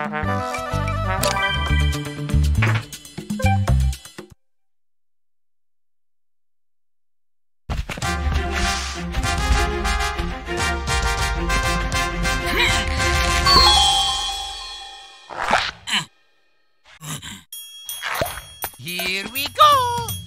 Here we go!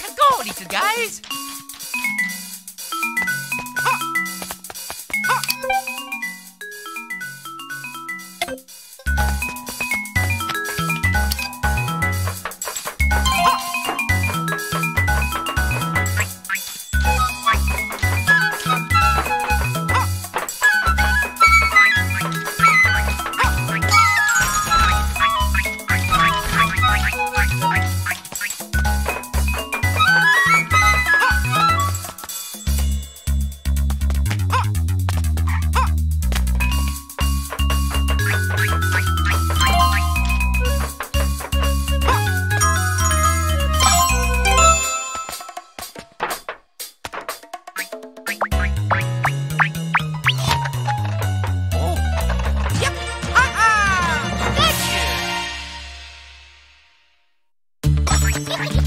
Let's go, little guys! You.